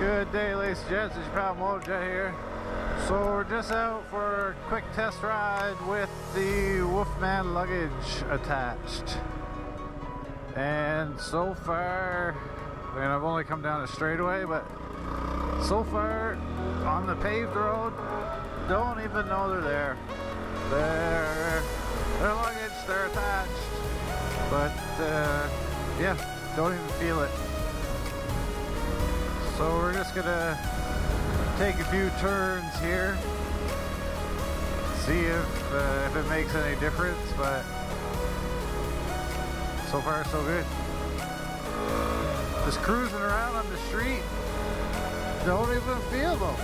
Good day, ladies and gents. It's your pal Motojet here. So we're just out for a quick test ride with the Wolfman luggage attached. And so far, I mean, I've only come down a straightaway, but so far on the paved road, don't even know they're there. They're, they're luggage, they're attached, but uh, yeah, don't even feel it. So we're just gonna take a few turns here, see if uh, if it makes any difference. But so far so good. Just cruising around on the street, don't even feel them.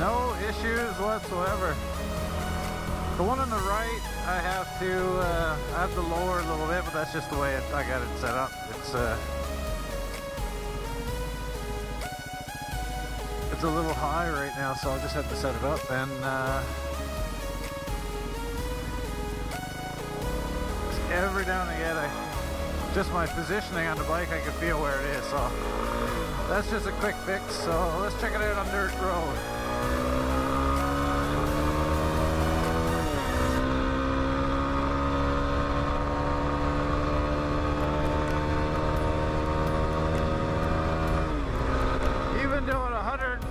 No issues whatsoever. The one on the right, I have to uh, I have to lower a little bit, but that's just the way it, I got it set up. It's uh, it's a little high right now, so I'll just have to set it up and uh, every now and again, I just my positioning on the bike, I can feel where it is. So that's just a quick fix. So let's check it out on dirt road.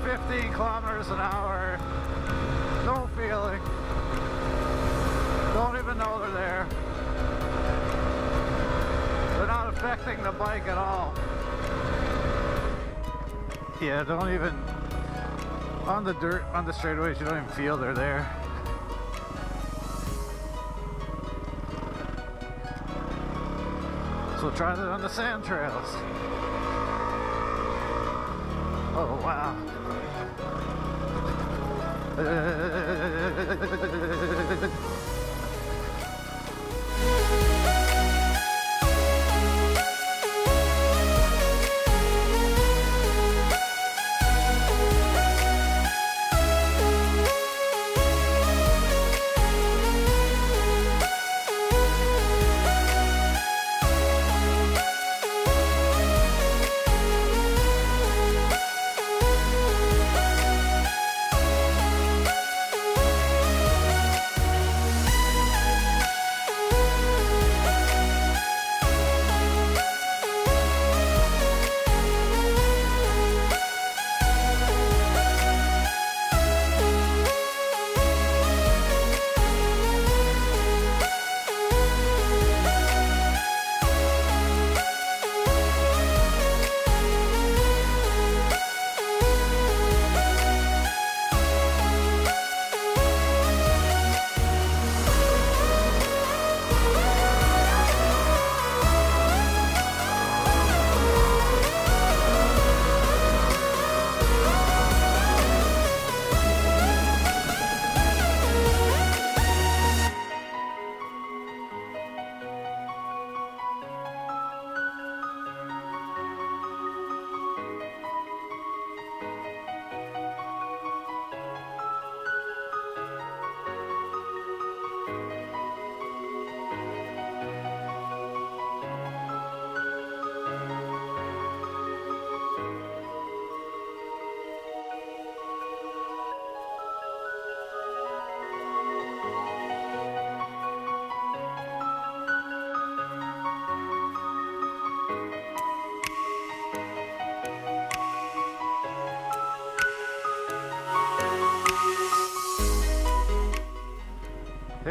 115 kilometers an hour, no feeling. Don't even know they're there. They're not affecting the bike at all. Yeah, don't even, on the dirt, on the straightaways, you don't even feel they're there. So try that on the sand trails. Oh wow.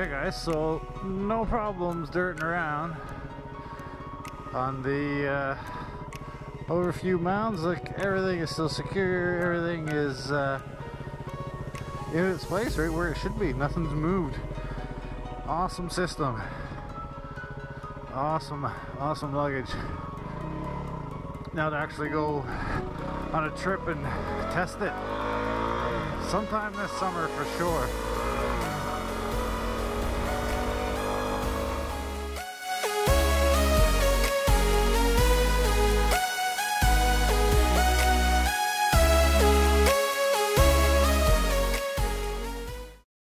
There guys, so no problems dirting around on the uh, over a few mounds. Look, everything is still secure. Everything is uh, in its place, right where it should be. Nothing's moved. Awesome system. Awesome, awesome luggage. Now to actually go on a trip and test it sometime this summer for sure.